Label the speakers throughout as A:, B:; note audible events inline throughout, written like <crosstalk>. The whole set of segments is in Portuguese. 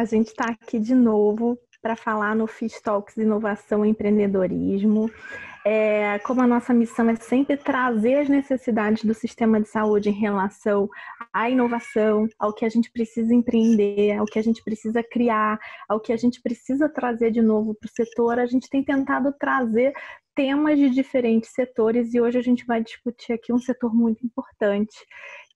A: A gente está aqui de novo para falar no Fish Talks Inovação e Empreendedorismo. É, como a nossa missão é sempre trazer as necessidades do sistema de saúde em relação à inovação, ao que a gente precisa empreender, ao que a gente precisa criar, ao que a gente precisa trazer de novo para o setor, a gente tem tentado trazer temas de diferentes setores e hoje a gente vai discutir aqui um setor muito importante,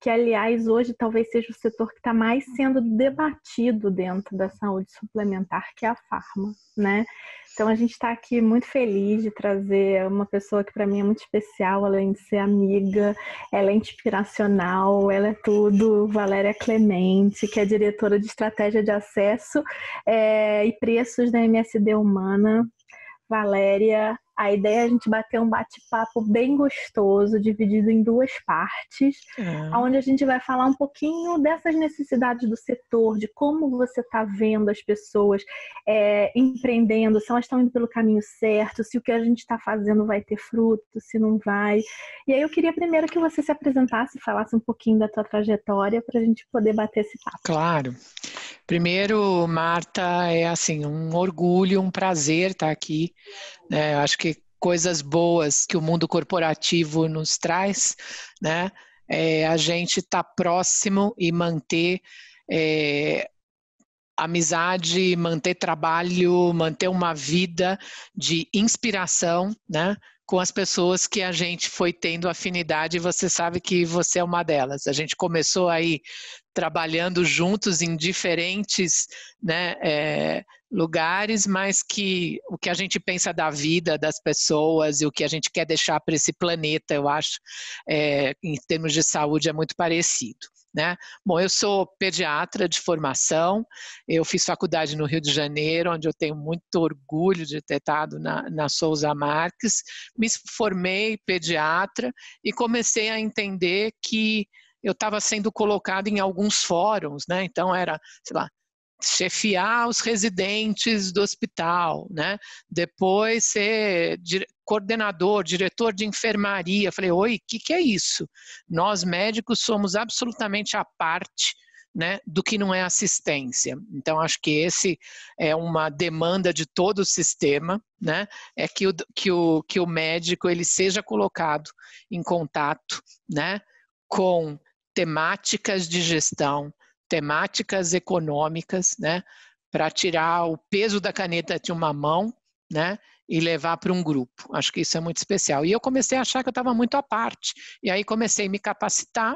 A: que aliás hoje talvez seja o setor que está mais sendo debatido dentro da saúde suplementar, que é a farma, né? Então a gente está aqui muito feliz de trazer uma pessoa que para mim é muito especial, além de ser amiga, ela é inspiracional, ela é tudo. Valéria Clemente, que é diretora de estratégia de acesso é, e preços da MSD Humana. Valéria, a ideia é a gente bater um bate-papo bem gostoso, dividido em duas partes, é. onde a gente vai falar um pouquinho dessas necessidades do setor, de como você está vendo as pessoas é, empreendendo, se elas estão indo pelo caminho certo, se o que a gente está fazendo vai ter fruto, se não vai. E aí eu queria primeiro que você se apresentasse, falasse um pouquinho da tua trajetória para a gente poder bater esse papo.
B: Claro. Primeiro, Marta, é assim um orgulho, um prazer estar aqui. Né? Acho que coisas boas que o mundo corporativo nos traz, né? É a gente tá próximo e manter é, amizade, manter trabalho, manter uma vida de inspiração, né? com as pessoas que a gente foi tendo afinidade e você sabe que você é uma delas. A gente começou aí trabalhando juntos em diferentes né, é, lugares, mas que o que a gente pensa da vida das pessoas e o que a gente quer deixar para esse planeta, eu acho, é, em termos de saúde, é muito parecido. Né? Bom, eu sou pediatra de formação, eu fiz faculdade no Rio de Janeiro, onde eu tenho muito orgulho de ter estado na, na Souza Marques, me formei pediatra e comecei a entender que eu estava sendo colocado em alguns fóruns, né? Então era, sei lá, chefiar os residentes do hospital, né? Depois ser coordenador, diretor de enfermaria. Falei, oi, o que, que é isso? Nós médicos somos absolutamente à parte né, do que não é assistência. Então, acho que esse é uma demanda de todo o sistema, né, é que o, que o, que o médico ele seja colocado em contato né, com temáticas de gestão, temáticas econômicas, né, para tirar o peso da caneta de uma mão, né, e levar para um grupo. Acho que isso é muito especial. E eu comecei a achar que eu estava muito à parte. E aí comecei a me capacitar,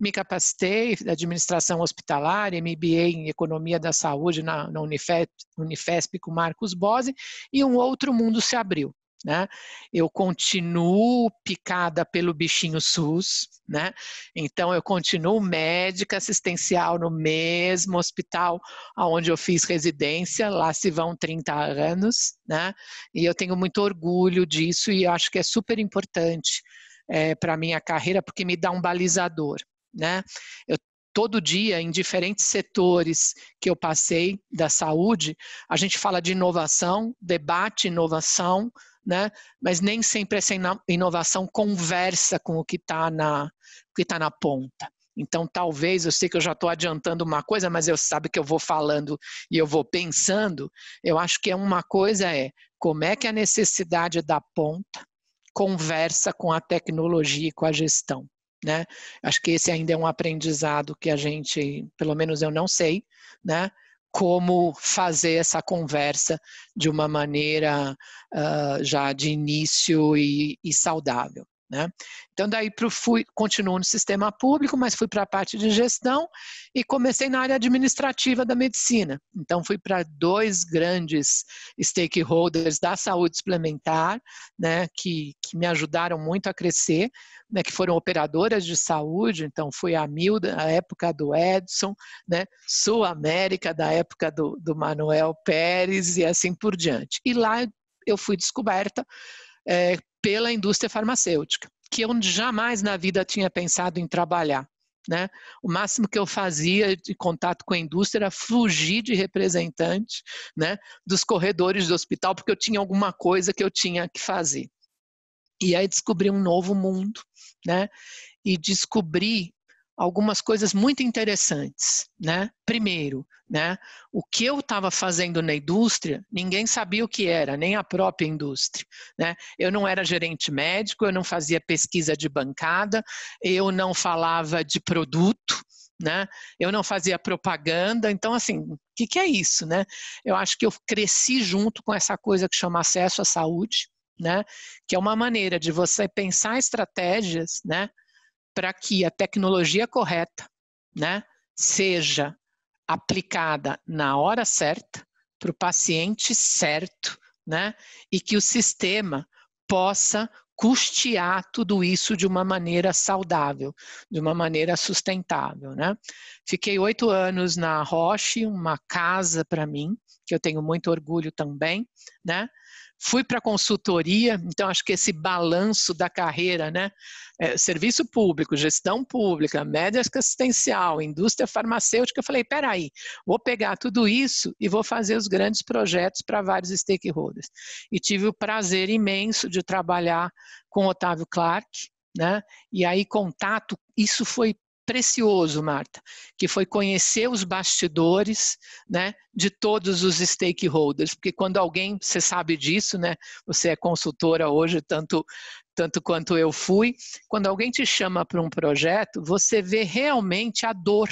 B: me capacitei da administração hospitalar, MBA em economia da saúde na, na Unifesp, Unifesp com Marcos Bose, e um outro mundo se abriu. Né? Eu continuo picada pelo bichinho SUS, né? Então eu continuo médica assistencial no mesmo hospital onde eu fiz residência, lá se vão 30 anos, né? E eu tenho muito orgulho disso e acho que é super importante é, para minha carreira porque me dá um balizador, né? Eu todo dia em diferentes setores que eu passei da saúde, a gente fala de inovação, debate inovação, né? Mas nem sempre essa inovação conversa com o que está na, que tá na ponta. Então, talvez, eu sei que eu já estou adiantando uma coisa, mas eu sabe que eu vou falando e eu vou pensando. Eu acho que é uma coisa é como é que a necessidade da ponta conversa com a tecnologia e com a gestão. Né? Acho que esse ainda é um aprendizado que a gente, pelo menos eu não sei, né? Como fazer essa conversa de uma maneira uh, já de início e, e saudável. Né? Então, daí fui, continuo no sistema público, mas fui para a parte de gestão e comecei na área administrativa da medicina. Então, fui para dois grandes stakeholders da saúde suplementar, né, que, que me ajudaram muito a crescer, né, que foram operadoras de saúde. Então, fui a Mil da época do Edson, né, Sul América da época do, do Manuel Pérez e assim por diante. E lá eu fui descoberta é, pela indústria farmacêutica, que eu jamais na vida tinha pensado em trabalhar. Né? O máximo que eu fazia de contato com a indústria era fugir de representante né, dos corredores do hospital, porque eu tinha alguma coisa que eu tinha que fazer. E aí descobri um novo mundo, né? E descobri algumas coisas muito interessantes, né? Primeiro, né, o que eu estava fazendo na indústria, ninguém sabia o que era, nem a própria indústria, né? Eu não era gerente médico, eu não fazia pesquisa de bancada, eu não falava de produto, né? Eu não fazia propaganda, então assim, o que, que é isso, né? Eu acho que eu cresci junto com essa coisa que chama acesso à saúde, né? Que é uma maneira de você pensar estratégias, né? Para que a tecnologia correta né, seja aplicada na hora certa, para o paciente certo, né, e que o sistema possa custear tudo isso de uma maneira saudável, de uma maneira sustentável. Né? Fiquei oito anos na Roche, uma casa para mim, que eu tenho muito orgulho também, né? Fui para consultoria, então acho que esse balanço da carreira, né? É, serviço público, gestão pública, médica assistencial, indústria farmacêutica, eu falei, peraí, vou pegar tudo isso e vou fazer os grandes projetos para vários stakeholders. E tive o prazer imenso de trabalhar com Otávio Clark, né? E aí contato, isso foi precioso, Marta, que foi conhecer os bastidores, né, de todos os stakeholders, porque quando alguém, você sabe disso, né, você é consultora hoje, tanto tanto quanto eu fui, quando alguém te chama para um projeto, você vê realmente a dor,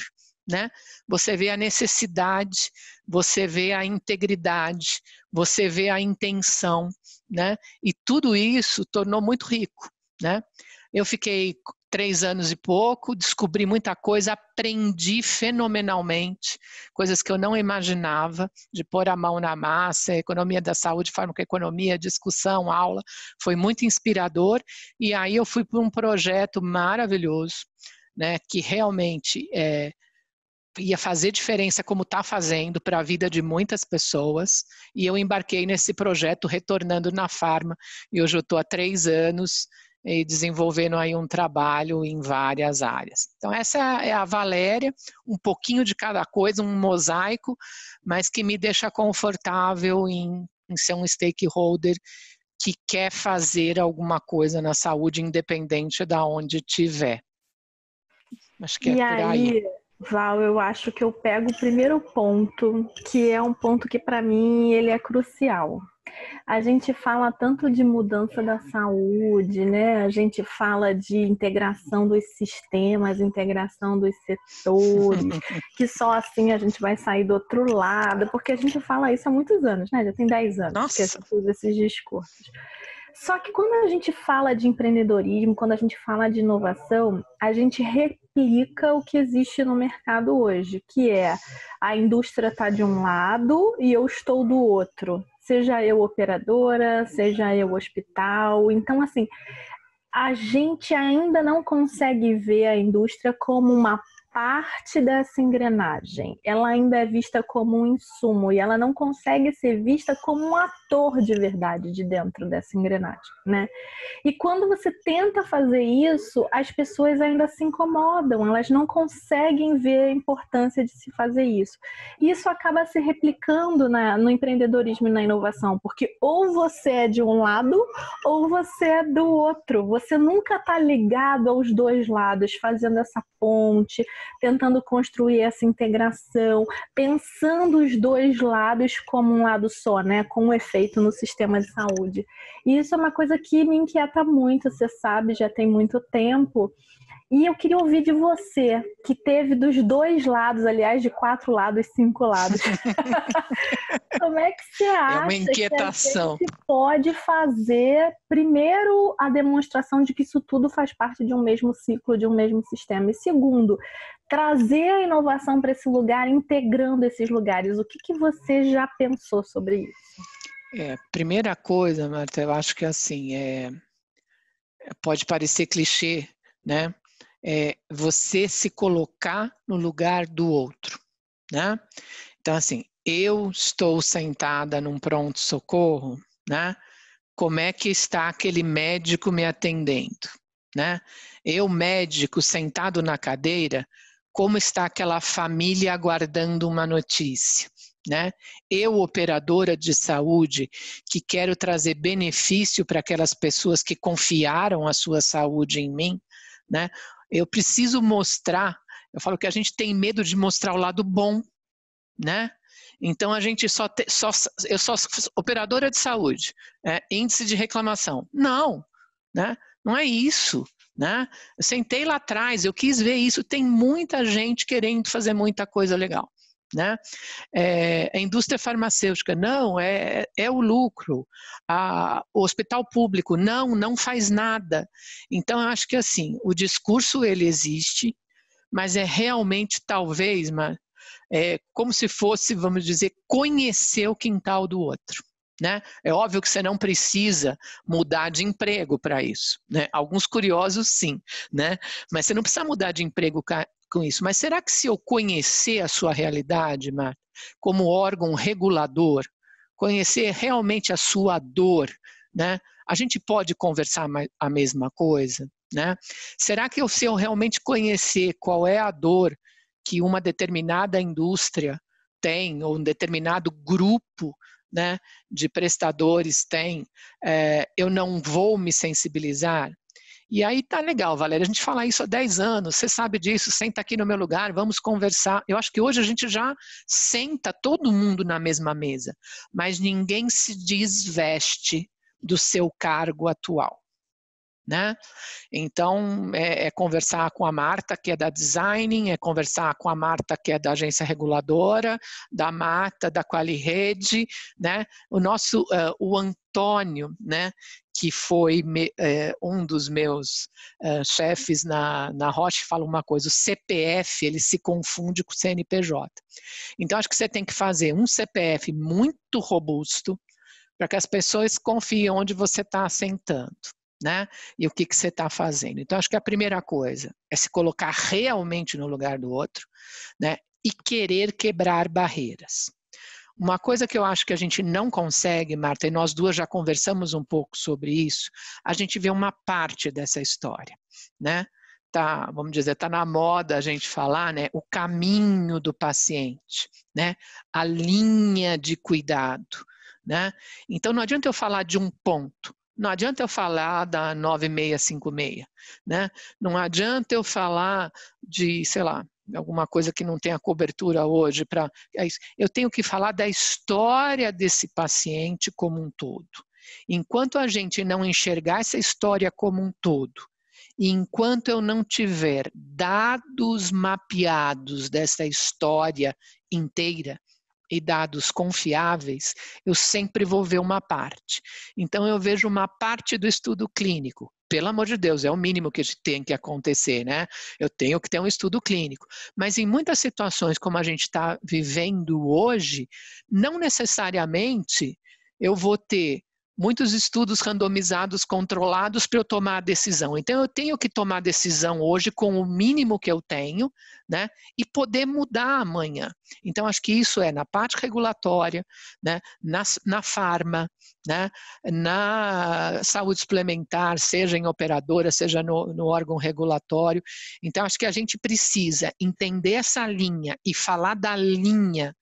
B: né? Você vê a necessidade, você vê a integridade, você vê a intenção, né? E tudo isso tornou muito rico, né? Eu fiquei três anos e pouco, descobri muita coisa, aprendi fenomenalmente, coisas que eu não imaginava, de pôr a mão na massa, economia da saúde, farmacoeconomia, discussão, aula, foi muito inspirador, e aí eu fui para um projeto maravilhoso, né, que realmente é, ia fazer diferença como está fazendo para a vida de muitas pessoas e eu embarquei nesse projeto retornando na Farma e hoje eu estou há três anos e desenvolvendo aí um trabalho em várias áreas. Então essa é a Valéria, um pouquinho de cada coisa, um mosaico, mas que me deixa confortável em, em ser um stakeholder que quer fazer alguma coisa na saúde, independente da onde tiver.
A: Acho que é e por aí. aí. Val, eu acho que eu pego o primeiro ponto, que é um ponto que para mim ele é crucial. A gente fala tanto de mudança da saúde, né? A gente fala de integração dos sistemas, integração dos setores, <laughs> que só assim a gente vai sair do outro lado, porque a gente fala isso há muitos anos, né? Já tem 10 anos Nossa. que a gente usa esses discursos. Só que quando a gente fala de empreendedorismo, quando a gente fala de inovação, a gente replica o que existe no mercado hoje, que é a indústria está de um lado e eu estou do outro seja eu operadora, seja eu hospital. Então, assim, a gente ainda não consegue ver a indústria como uma parte dessa engrenagem. Ela ainda é vista como um insumo e ela não consegue ser vista como um ator de verdade de dentro dessa engrenagem, né? E quando você tenta fazer isso, as pessoas ainda se incomodam, elas não conseguem ver a importância de se fazer isso. Isso acaba se replicando na, no empreendedorismo e na inovação, porque ou você é de um lado ou você é do outro. Você nunca está ligado aos dois lados, fazendo essa ponte, tentando construir essa integração, pensando os dois lados como um lado só, né? Com um efeito no sistema de saúde. E isso é uma coisa que me inquieta muito, você sabe, já tem muito tempo. E eu queria ouvir de você, que teve dos dois lados, aliás, de quatro lados, cinco lados. <laughs> Como é que você acha é uma inquietação. que a gente pode fazer, primeiro, a demonstração de que isso tudo faz parte de um mesmo ciclo, de um mesmo sistema? E segundo, trazer a inovação para esse lugar, integrando esses lugares. O que, que você já pensou sobre isso?
B: É, primeira coisa, Marta, eu acho que assim, é, pode parecer clichê, né? É você se colocar no lugar do outro, né? Então, assim, eu estou sentada num pronto-socorro, né? Como é que está aquele médico me atendendo, né? Eu, médico, sentado na cadeira, como está aquela família aguardando uma notícia, né? Eu, operadora de saúde, que quero trazer benefício para aquelas pessoas que confiaram a sua saúde em mim, né? Eu preciso mostrar. Eu falo que a gente tem medo de mostrar o lado bom, né? Então a gente só, te, só eu sou operadora de saúde, é, índice de reclamação. Não, né? Não é isso. Né? Eu sentei lá atrás, eu quis ver isso. Tem muita gente querendo fazer muita coisa legal. Né? É, a indústria farmacêutica, não, é, é o lucro. A, o hospital público, não, não faz nada. Então, eu acho que assim, o discurso ele existe, mas é realmente, talvez, mas, é, como se fosse, vamos dizer, conhecer o quintal do outro. Né? É óbvio que você não precisa mudar de emprego para isso. Né? Alguns curiosos, sim, né? mas você não precisa mudar de emprego com isso. Mas será que se eu conhecer a sua realidade, Marta, como órgão regulador, conhecer realmente a sua dor, né? a gente pode conversar a mesma coisa? Né? Será que eu, se eu realmente conhecer qual é a dor que uma determinada indústria tem, ou um determinado grupo né, de prestadores tem, é, eu não vou me sensibilizar? E aí tá legal, Valéria, a gente fala isso há 10 anos, você sabe disso, senta aqui no meu lugar, vamos conversar. Eu acho que hoje a gente já senta todo mundo na mesma mesa, mas ninguém se desveste do seu cargo atual. Né? Então, é, é, conversar com a Marta, que é da design, é conversar com a Marta, que é da agência reguladora, da Marta, da Qualirede, né? O nosso, uh, o Antônio, né? Que foi me, uh, um dos meus uh, chefes na, na Roche, fala uma coisa, o CPF, ele se confunde com o CNPJ. Então, acho que você tem que fazer um CPF muito robusto, para que as pessoas confiem onde você está sentando né? E o que, que você está fazendo. Então, acho que a primeira coisa é se colocar realmente no lugar do outro, né? E querer quebrar barreiras. Uma coisa que eu acho que a gente não consegue, Marta, e nós duas já conversamos um pouco sobre isso, a gente vê uma parte dessa história, né? Tá, vamos dizer, tá na moda a gente falar, né? O caminho do paciente, né? A linha de cuidado, né? Então não adianta eu falar de um ponto, não adianta eu falar da 9656, né? Não adianta eu falar de, sei lá, alguma coisa que não tenha cobertura hoje para é eu tenho que falar da história desse paciente como um todo. Enquanto a gente não enxergar essa história como um todo, e enquanto eu não tiver dados mapeados dessa história inteira, e dados confiáveis, eu sempre vou ver uma parte. Então, eu vejo uma parte do estudo clínico. Pelo amor de Deus, é o mínimo que tem que acontecer, né? Eu tenho que ter um estudo clínico. Mas em muitas situações, como a gente está vivendo hoje, não necessariamente eu vou ter muitos estudos randomizados controlados para eu tomar a decisão. Então eu tenho que tomar a decisão hoje com o mínimo que eu tenho, né, e poder mudar amanhã. Então acho que isso é na parte regulatória, né, na, na farma, né, na saúde suplementar, seja em operadora, seja no, no órgão regulatório. Então acho que a gente precisa entender essa linha e falar da linha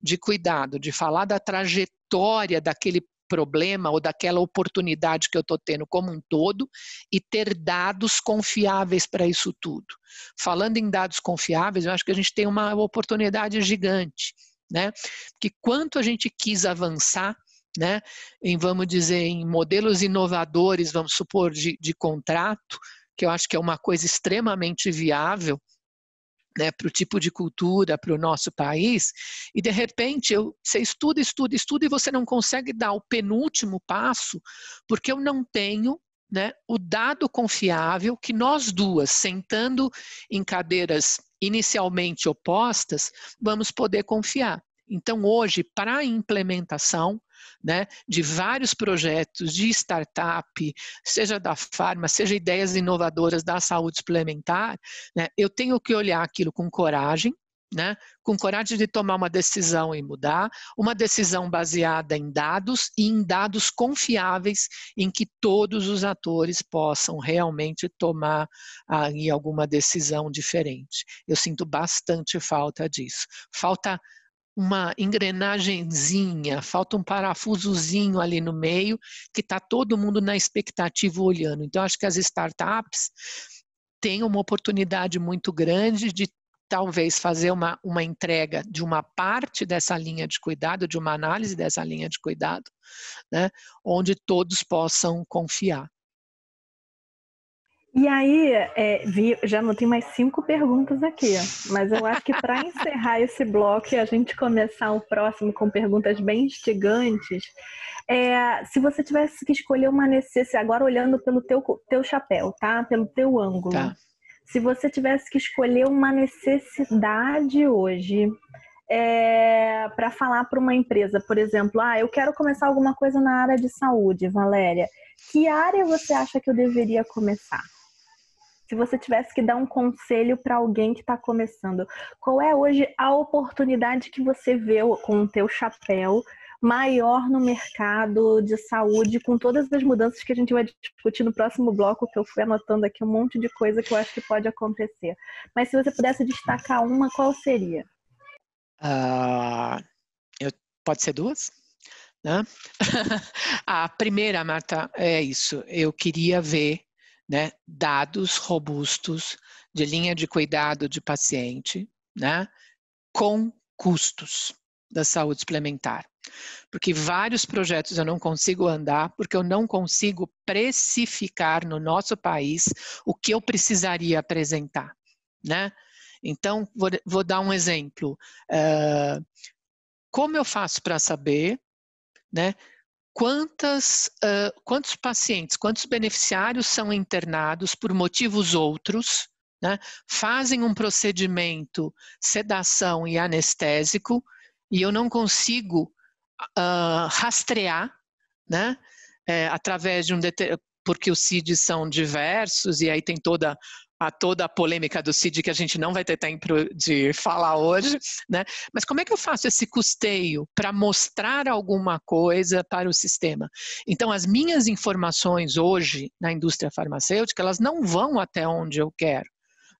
B: de cuidado, de falar da trajetória daquele problema ou daquela oportunidade que eu estou tendo como um todo e ter dados confiáveis para isso tudo. Falando em dados confiáveis, eu acho que a gente tem uma oportunidade gigante, né? Que quanto a gente quis avançar né, em, vamos dizer, em modelos inovadores, vamos supor, de, de contrato, que eu acho que é uma coisa extremamente viável, né, para o tipo de cultura, para o nosso país, e de repente eu, você estuda, estuda, estuda e você não consegue dar o penúltimo passo, porque eu não tenho né, o dado confiável que nós duas, sentando em cadeiras inicialmente opostas, vamos poder confiar. Então, hoje, para a implementação, né, de vários projetos de startup, seja da farma, seja ideias inovadoras da saúde suplementar, né, eu tenho que olhar aquilo com coragem, né, com coragem de tomar uma decisão e mudar, uma decisão baseada em dados e em dados confiáveis em que todos os atores possam realmente tomar aí alguma decisão diferente. Eu sinto bastante falta disso. Falta uma engrenagemzinha, falta um parafusozinho ali no meio, que está todo mundo na expectativa olhando. Então, acho que as startups tem uma oportunidade muito grande de talvez fazer uma, uma entrega de uma parte dessa linha de cuidado, de uma análise dessa linha de cuidado, né, onde todos possam confiar.
A: E aí, é, vi, já não tem mais cinco perguntas aqui, mas eu acho que para <laughs> encerrar esse bloco e a gente começar o próximo com perguntas bem instigantes, é, se você tivesse que escolher uma necessidade, agora olhando pelo teu, teu chapéu, tá? Pelo teu ângulo. Tá. Se você tivesse que escolher uma necessidade hoje é, para falar para uma empresa, por exemplo, ah, eu quero começar alguma coisa na área de saúde, Valéria. Que área você acha que eu deveria começar? Se você tivesse que dar um conselho para alguém que está começando, qual é hoje a oportunidade que você vê com o teu chapéu maior no mercado de saúde, com todas as mudanças que a gente vai discutir no próximo bloco, que eu fui anotando aqui um monte de coisa que eu acho que pode acontecer. Mas se você pudesse destacar uma, qual seria?
B: Uh, eu, pode ser duas? Né? <laughs> a primeira, Marta, é isso. Eu queria ver né, dados robustos de linha de cuidado de paciente, né, com custos da saúde suplementar. Porque vários projetos eu não consigo andar, porque eu não consigo precificar no nosso país o que eu precisaria apresentar, né? Então, vou, vou dar um exemplo. Uh, como eu faço para saber, né? Quantas, uh, quantos pacientes, quantos beneficiários são internados por motivos outros, né? fazem um procedimento sedação e anestésico e eu não consigo uh, rastrear, né, é, através de um porque os CIDs são diversos e aí tem toda a toda a polêmica do CID que a gente não vai ter tempo de falar hoje, né? Mas como é que eu faço esse custeio para mostrar alguma coisa para o sistema? Então, as minhas informações hoje na indústria farmacêutica, elas não vão até onde eu quero,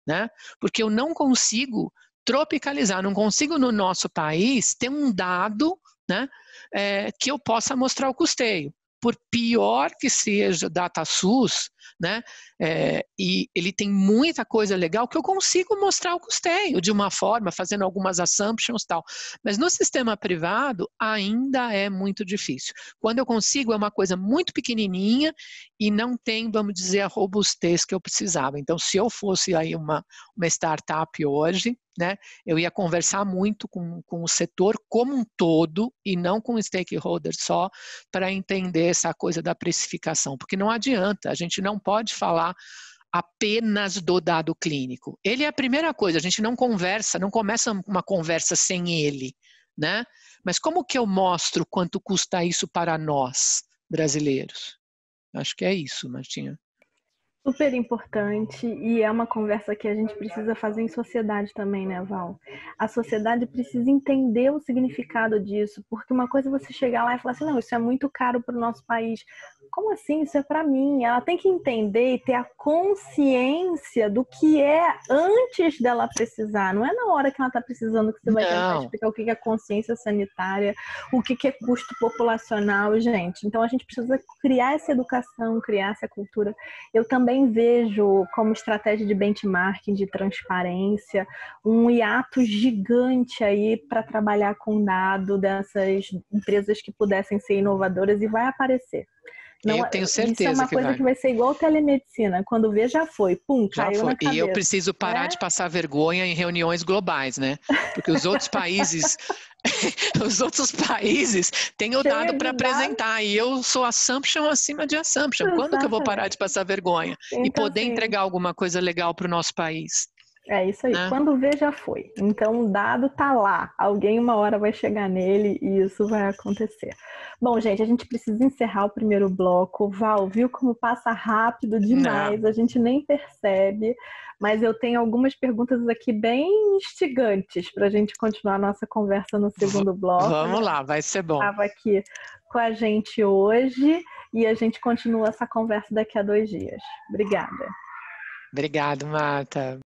B: né? Porque eu não consigo tropicalizar, não consigo no nosso país ter um dado né, é, que eu possa mostrar o custeio. Por pior que seja DataSUS, né, é, e ele tem muita coisa legal que eu consigo mostrar o custeio de uma forma, fazendo algumas assumptions tal. Mas no sistema privado ainda é muito difícil. Quando eu consigo é uma coisa muito pequenininha e não tem, vamos dizer, a robustez que eu precisava. Então, se eu fosse aí uma, uma startup hoje, né, eu ia conversar muito com, com o setor como um todo e não com o stakeholder só para entender essa coisa da precificação, porque não adianta, a gente não pode falar apenas do dado clínico. Ele é a primeira coisa, a gente não conversa, não começa uma conversa sem ele, né? Mas como que eu mostro quanto custa isso para nós, brasileiros? Acho que é isso, Martinha.
A: Super importante e é uma conversa que a gente precisa fazer em sociedade também, né, Val? A sociedade precisa entender o significado disso, porque uma coisa é você chegar lá e falar assim, não, isso é muito caro para o nosso país como assim? Isso é para mim. Ela tem que entender e ter a consciência do que é antes dela precisar. Não é na hora que ela está precisando que você vai tentar explicar o que é consciência sanitária, o que é custo populacional, gente. Então a gente precisa criar essa educação, criar essa cultura. Eu também vejo como estratégia de benchmarking, de transparência, um hiato gigante aí para trabalhar com dado dessas empresas que pudessem ser inovadoras e vai aparecer.
B: Não, eu tenho certeza.
A: Isso é uma
B: que
A: coisa
B: vai.
A: que vai ser igual telemedicina. Quando vê, já foi. Pum, já caiu foi.
B: E eu preciso parar é? de passar vergonha em reuniões globais, né? Porque os outros países. <laughs> os outros países têm o dado para apresentar e eu sou assumption acima de assumption. Exatamente. Quando que eu vou parar de passar vergonha então, e poder assim, entregar alguma coisa legal para o nosso país?
A: É isso aí. Né? Quando vê, já foi. Então o dado tá lá. Alguém uma hora vai chegar nele e isso vai acontecer. Bom, gente, a gente precisa encerrar o primeiro bloco. Val, viu como passa rápido demais? Não. A gente nem percebe. Mas eu tenho algumas perguntas aqui bem instigantes para a gente continuar a nossa conversa no segundo bloco.
B: Vamos lá, vai ser bom.
A: Estava aqui com a gente hoje e a gente continua essa conversa daqui a dois dias. Obrigada.
B: Obrigado, Marta.